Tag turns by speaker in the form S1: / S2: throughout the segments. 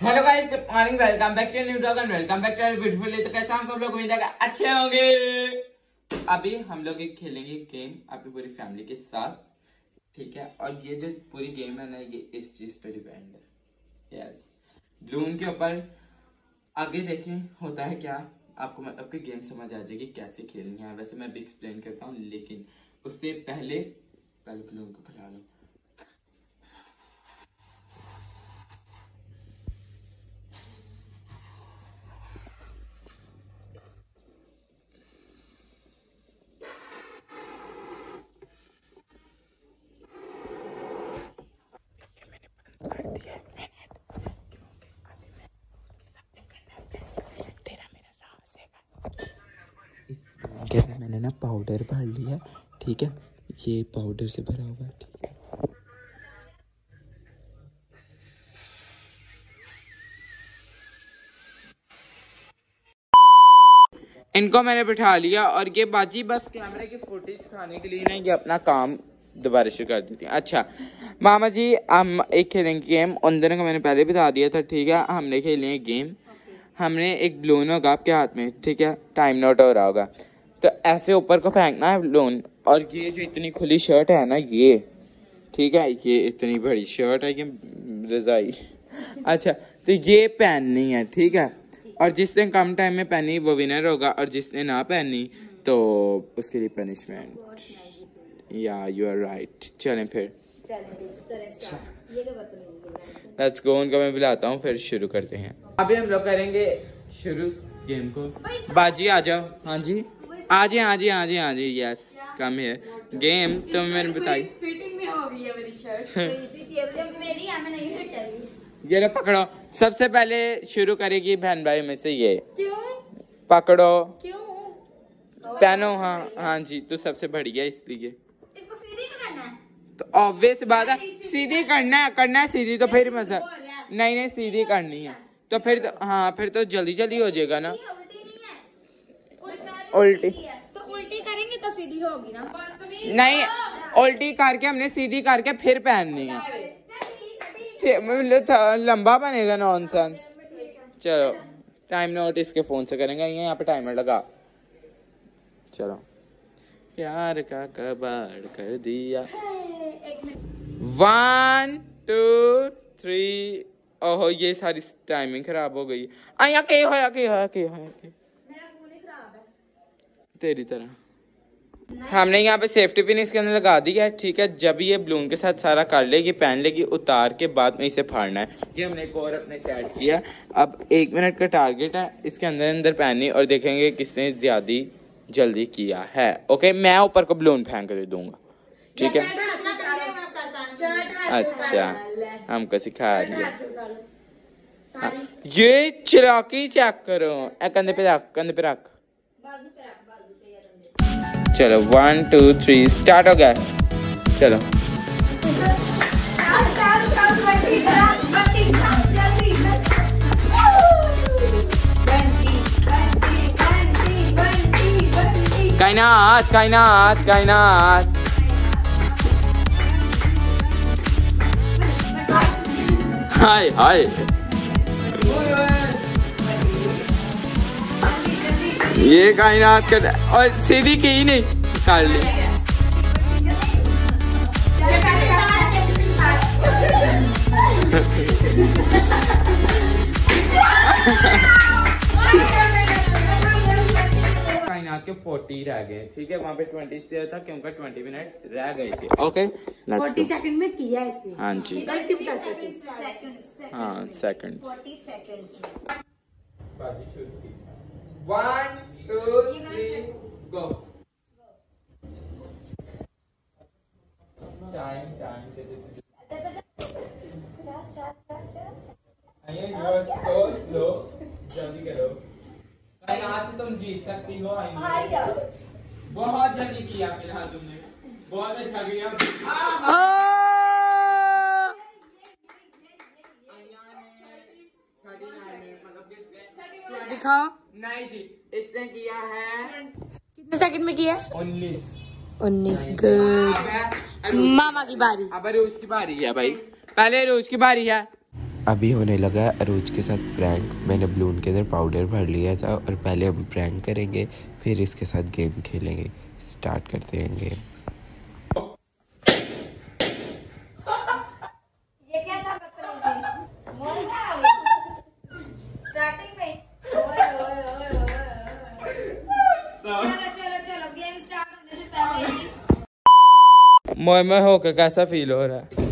S1: Hello guys good morning welcome back to new blog and welcome back to beautiful तो कैसे हम सब लोग? उम्मीद है अच्छे होंगे। अभी हम लोग एक खेलेंगे गेम अपनी पूरी फैमिली के साथ, ठीक है? और ये जो पूरी गेम है ना, ये इस चीज़ पे डिपेंड है। यस ब्लूम के ऊपर आगे देखें, होता है क्या? आपको मतलब कि गेम समझ आ जाएगी कैसे खेलनी है। वैसे मैं भी एक्सप्लेन करता हूँ, लेकिन उससे पहले पहले ब्लूम को खिला लो। के अंदर मैंने ना पाउडर भर लिया ठीक है? ये पाउडर से भरा हुआ है ठीक है? इनको मैंने बिठा लिया और ये बाजी बस कैमरे की फुटेज खाने के लिए ना ये अपना काम दोबारा शुरू कर देती हैं। अच्छा मामा जी, हम एक खेलेंगे गेम उन दिनों को मैंने पहले बता दिया था, ठीक है? हमने खेली है गेम हमने एक ब्लून होगा आपके हाथ में, ठीक है? टाइम नोट हो रहा होगा। तो ऐसे ऊपर को फेंकना है ब्लून और ये जो इतनी खुली शर्ट है ना, ये, ठीक है? ये इतनी बड़ी शर्ट है कि रजाई। अच्छा तो ये पहननी है, ठीक है? और जिसने कम टाइम में पहनी, वो विनर होगा। और जिसने ना पहनी तो उसके लिए पनिशमेंट या यू आर राइट चलें फिर। लेट्स गो उनको मैं बुलाता हूँ फिर शुरू करते हैं। अभी हम लोग करेंगे शुरू गेम को। बाजी आ जाओ। हाँ जी। आ जी हाँ जी हाँ जी हाँ जी यस कम है? गेम तो मैंने बताई।
S2: फिटिंग में हो गई है मेरी शर्ट
S3: मेरी है मैं नहीं हटाई
S1: ये लो पकड़ो। सबसे पहले शुरू करेगी बहन भाई में से ये।
S3: क्यों?
S1: पकड़ो।
S3: क्यों?
S1: पहनो हाँ हाँ जी तू सबसे बढ़िया इसलिए
S3: इसको सीधी में करना है
S1: तो ऑब्वियस बात है सीधी करना है करना है सीधी तो फिर मज़ा। नहीं नहीं सीधी करनी है। तो फिर तो हाँ फिर तो जल्दी जल्दी हो जाएगा ना।
S3: उल्टी। तो उल्टी करेंगे तो सीधी होगी ना।
S1: नहीं उल्टी करके हमने सीधी करके फिर पहननी है। मतलब लंबा बनेगा नॉनसेंस चलो टाइम नोट इसके फ़ोन से करेंगे। यहाँ पे टाइमर लगा। चलो। प्यार का कबाड़ कर दिया। वन टू थ्री ओहो, ये सारी टाइमिंग खराब हो गई। आया के होया के होया के होया के तेरी तरह। हमने यहाँ पे सेफ्टी पिन इसके अंदर लगा दी है। ठीक है, जब ये बलून के साथ सारा कर लेगी, पहन लेगी, उतार के बाद में इसे फाड़ना है। ये हमने एक और अपने सेट किया। अब एक मिनट का टारगेट है, इसके अंदर अंदर पहननी और देखेंगे किसने ज़्यादा जल्दी किया है। ओके मैं ऊपर को बलून फेंक दे दूँगा। ठीक है? अच्छा हमको सिखा दिया। हाँ, ये चिराकी चेक करो। कंधे पे रख कंधे पे रख। चलो वन टू थ्री स्टार्ट हो गया। चाल। कायनात कायनात कायनात हाय हाय ये कायनात कर और सीधी की ही नहीं कर ली। कायनात के 40 रह गए। ठीक है वहाँ पे 20 दिया था क्योंकि 20 मिनट्स रह गए थे। ओके
S2: फोर्टी सेकंड में किया इसने।
S1: हाँ जी। हाँ second
S3: forty seconds
S1: one two three go time time so slow जल्दी करो। आज से तुम जीत सकती हो आइए बहुत जल्दी किया फ़िलहाल तुमने। बहुत अच्छा किया।
S2: दिखाओ।
S1: नहीं जी इसने किया? है
S2: कितने सेकंड में किया
S1: उन्नीस
S2: उन्नीस गुड मामा की बारी।
S1: अब रूस की बारी है भाई। पहले रोज की बारी है।
S4: अभी होने लगा है अरूज के साथ प्रैंक। मैंने बलून के अंदर पाउडर भर लिया था और पहले हम प्रैंक करेंगे फिर इसके साथ गेम खेलेंगे। स्टार्ट करते हैं गेम
S3: ये क्या था बदतमीजी? मोर क्या आ गई? स्टार्टिंग में ओए ओए ओए ओए ओए। चलो चलो चलो गेम स्टार्ट होने से पहले ही।
S1: मोह में होकर कैसा फील हो रहा है?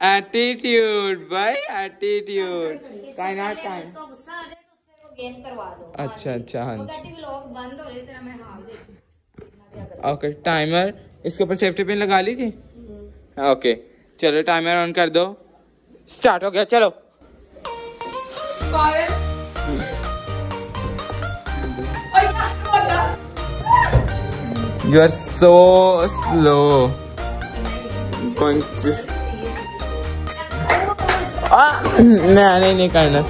S1: एटीट्यूड भाई एटीट्यूड कायनात
S3: पहले
S1: टाइम
S3: उसको गुस्सा आ जाए तो उससे वो गेम करवा लो
S1: अच्छा अच्छा हाँ
S3: वो
S1: जी।
S3: व्लॉग बंद हो जाए तेरा मैं हाल देख देखना
S1: ओके टाइमर इसके ऊपर सेफ्टी पिन लगा ली थी? ओके चलो टाइमर ऑन कर दो। स्टार्ट हो गया चलो। यू आर सो स्लो नहीं नहीं नहीं करना।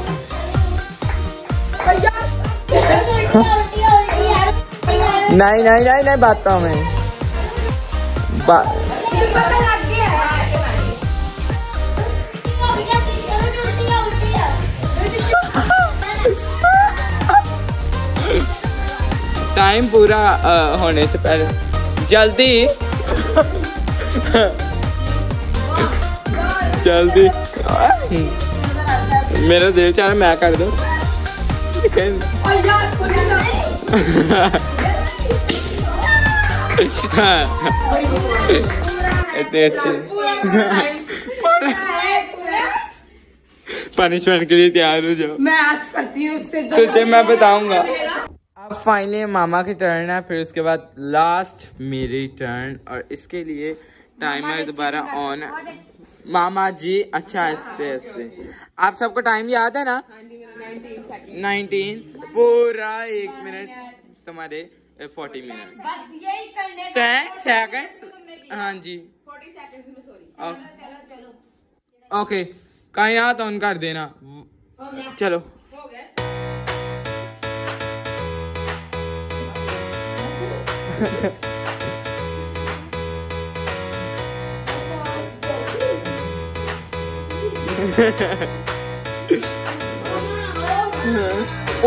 S1: नहीं नहीं नहीं नहीं बात मैं। बा, टाइम पूरा होने से पहले। जल्दी। जल्दी। मेरा दिल चाह रहा मैं कर दूँ। इतने अच्छे। पनिशमेंट के लिए तैयार हो जाओ।
S2: मैं आज करती हूँ उससे
S1: तुझे मैं बताऊँगा। अब फाइनली मामा की टर्न है फिर उसके बाद लास्ट मेरी टर्न और इसके लिए टाइमर दोबारा ऑन है। मामा जी अच्छा ऐसे ऐसे। आप सबको टाइम याद है ना? नाइनटीन पूरा एक मिनट तुम्हारे फोर्टी मिनट
S3: बस
S1: टेन सेकंड्स हाँ जी।
S3: ओके कहीं
S1: ओके कायनात ऑन कर देना। चलो।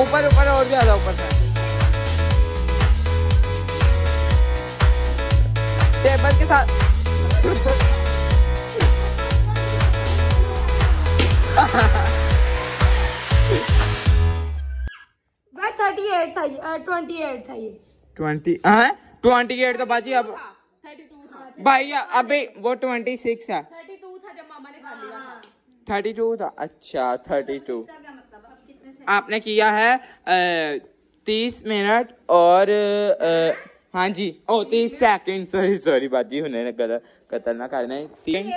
S1: ऊपर ऊपर और ज़्यादा ऊपर से। टेबल के साथ।
S2: थर्टी एट था ये ट्वेंटी एट था ये।
S1: ट्वेंटी हाँ ट्वेंटी एट तो बाजी अब। भाई अभी वो ट्वेंटी सिक्स है
S2: थर्टी टू था जब मामा ने खा लिया
S1: थर्टी टू था। अच्छा थर्टी टू। आपने किया है तीस मिनट और अ, हाँ जी। ओ तीस सेकंड सॉरी सॉरी बाजी होने गलत कतल ना करना है। तीन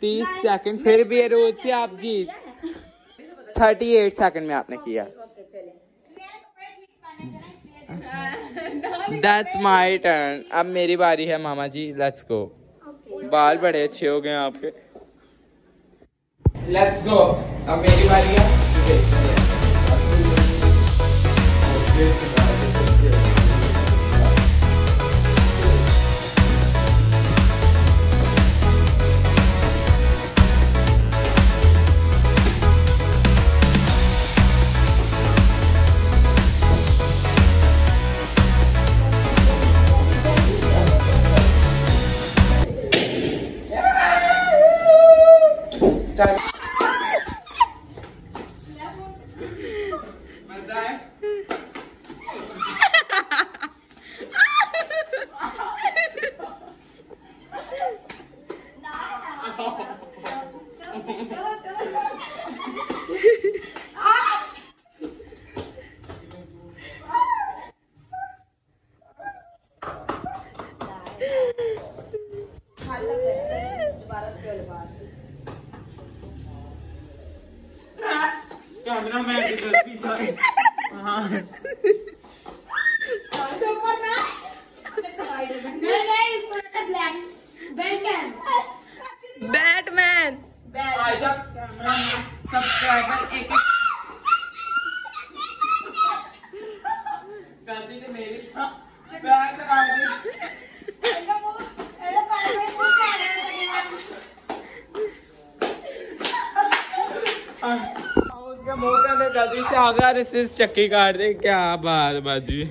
S1: तीस सेकंड फिर भी रोज से आप जी थर्टी एट सेकंड में आपने किया। दैट्स माय टर्न अब मेरी बारी है मामा जी लेट्स गो बाल बड़े अच्छे हो गए आपके लेट्स गो अब मेरी बारी है सब्सक्राइबर एक गलती आ गया चक्की काट दे, क्या बात बाजी।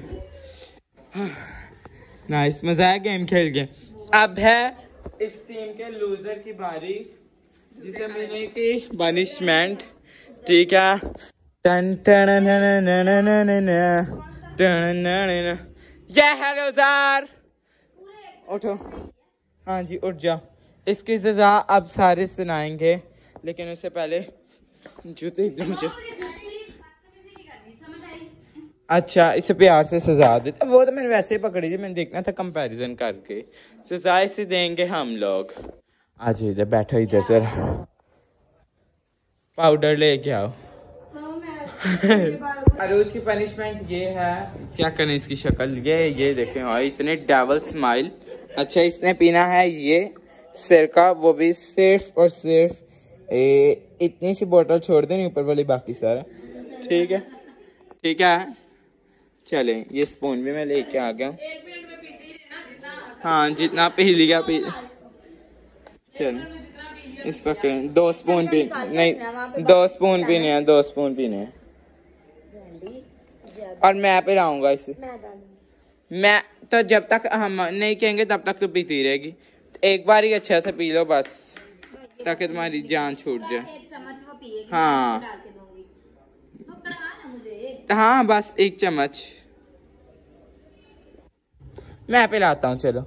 S1: नाइस मज़ा आया गेम खेल के। अब है इस टीम के लूजर की बारी, जिसे मिलेगी पनिशमेंट ठीक है। टन टन जय हेलो सर उठो। हाँ जी उठ जा इसकी सजा अब सारे सुनाएँगे लेकिन उससे पहले जूते एकदम मुझे। अच्छा इसे प्यार से सजा देते वो तो मैंने वैसे ही पकड़ी थी मैंने देखना था कंपैरिजन करके। सजा इसे देंगे हम लोग। आज इधर बैठो इधर सर पाउडर लेके आओ। अरूज की पनिशमेंट ये है। चेक करें इसकी शक्ल? ये ये देखें। और इतने डेवल स्माइल अच्छा इसने पीना है ये सिरका वो भी सिर्फ़ और सिर्फ़ ए, इतनी सी बोतल छोड़ देनी ऊपर वाली बाकी सारा। ठीक है। ठीक है। चले ये स्पून भी मैं लेके आ गया हाँ। जितना पी लिया पी चलो। इस पकड़े दो स्पून पी नहीं दो स्पून पीने हैं दो स्पून पीने हैं। और मैं पिलाऊँगा इसे। मैं तो जब तक हम नहीं कहेंगे तब तक तो पीती रहेगी। एक बार ही अच्छा से पी लो बस ताकि तुम्हारी जान छूट जाए। हाँ। हाँ बस एक चम्मच। मैं पिलाता हूँ चलो।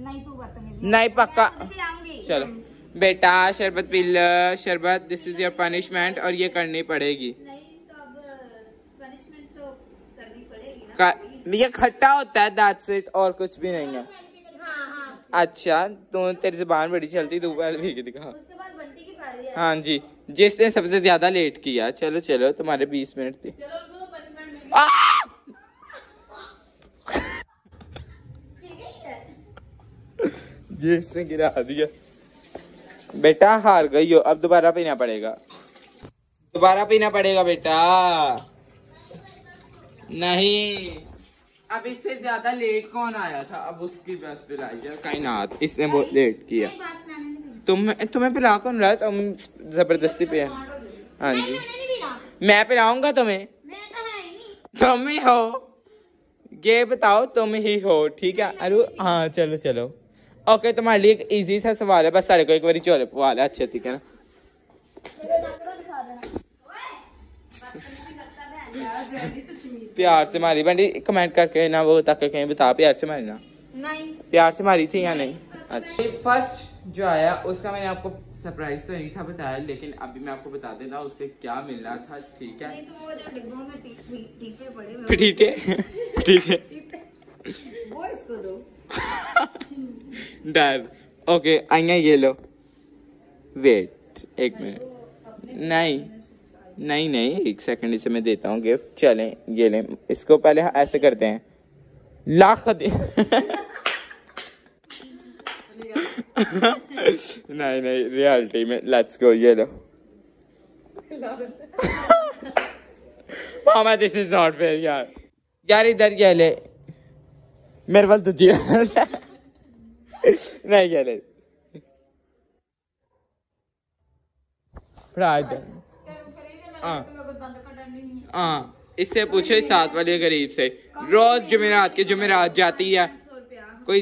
S3: नहीं तू
S1: नहीं पक्का।
S3: पिलाऊँगी।
S1: चलो। बेटा शरबत पी लो शरबत दिस इज़ योर पनिशमेंट और ये करनी पड़ेगी।
S3: तो तो
S1: ये खट्टा होता है दैट्स इट और कुछ भी नहीं है।
S3: हाँ हाँ।
S1: अच्छा तो तेरी ज़ुबान बड़ी चलती तू पहले भी दिखा
S3: है।
S1: जी जिसने सबसे ज़्यादा लेट किया चलो चलो तुम्हारे बीस मिनट थी ये इसने गिरा दिया। बेटा हार गई हो अब दोबारा पीना पड़ेगा। दोबारा पीना पड़ेगा बेटा। नहीं। अब इससे ज़्यादा लेट कौन आया था? अब उसकी बस पिलाई जाए कायनात इसने बहुत लेट किया। तुम तुम्हें पिला कौन रहा तुम ज़बरदस्ती पे हाँ। जी। मैं पिलाऊँगा तुम्हें।
S3: मैं तो नहीं।
S1: तुम ही हो। ये बताओ तुम ही हो ठीक है? अरे हाँ चलो चलो। ओके तुम्हारे लिए एक इजी सा सवाल है बस सारे को एक बार चोले पवा ले अच्छे तरीके ना? प्यार से मारी बंटी कमेंट करके ना वो तक कहीं बता प्यार से मारी ना?
S3: नहीं।
S1: प्यार से मारी थी या नहीं। अच्छा। फ़र्स्ट जो आया उसका मैंने आपको सरप्राइज़ तो नहीं था बताया लेकिन अभी मैं आपको बता देता हूँ उससे क्या मिलना था ठीक है?
S3: नहीं तो वो जो डिब्बों में टी- वो इसको दो
S1: डर ओके आइया ये लो। वेट एक मिनट। नहीं नहीं नहीं एक सेकंड इसे मैं देता हूँ गिफ्ट। चलें ये लें। इसको पहले ऐसे करते हैं। लाख दे। नहीं नहीं रियलिटी में लेट्स गो ये लो। मामा दिस इज़ नॉट फेयर यार। यार इधर ये ले। मेरे वाल दूजी नहीं ये ले फड़ा हाँ। हाँ इससे पूछो इस साथ वाले गरीब से। रोज जुमेरात के जुमेरात जाती है। कोई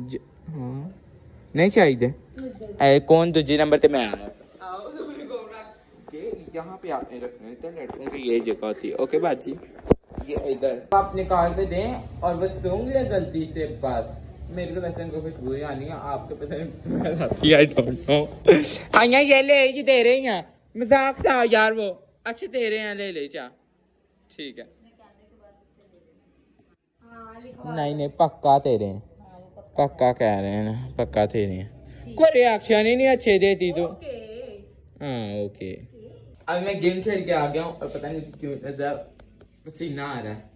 S1: ज- हाँ। नहीं चाहिए ए, कौन दूसरे नंबर पे मैं आया यहाँ पे आपने रखने लड़कों की ये जगह थी। ओके बाजी। ये इधर। आप निकाल के दें और बस सूंघ ले गलती से बस। मेरे को वैसे इनको खुशबू आनी है आपको पता नहीं स्मेल आती है। आई डोंट नो आइया ये ले ये दे रहे हैं मज़ाक था यार वो। अच्छे दे रहे हैं ले ले चा ठीक है। नहीं नहीं पक्का तेरे हैं। पक्का कह रहे हैं ना पक्का तेरे हैं। कोई रिएक्शन ही नहीं अच्छे देती तो। हाँ ओके अब मैं गेम खेल के आ गया हूँ और पता नहीं क्यों इतना ज़्यादा पसीना आ रहा है।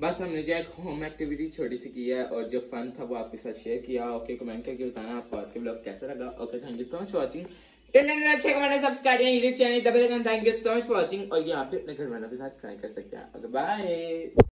S1: बस हमने जो एक होम एक्टिविटी छोटी सी की है और जो फन था वो आपके साथ शेयर किया। ओके कमेंट करके बताना आपको आज के ब्लॉग कैसा लगा। Okay thank you so much watching subscribe channel thank you so much watching और ये आप भी अपने घर वालों के साथ ट्राई कर सकते हैं। Okay bye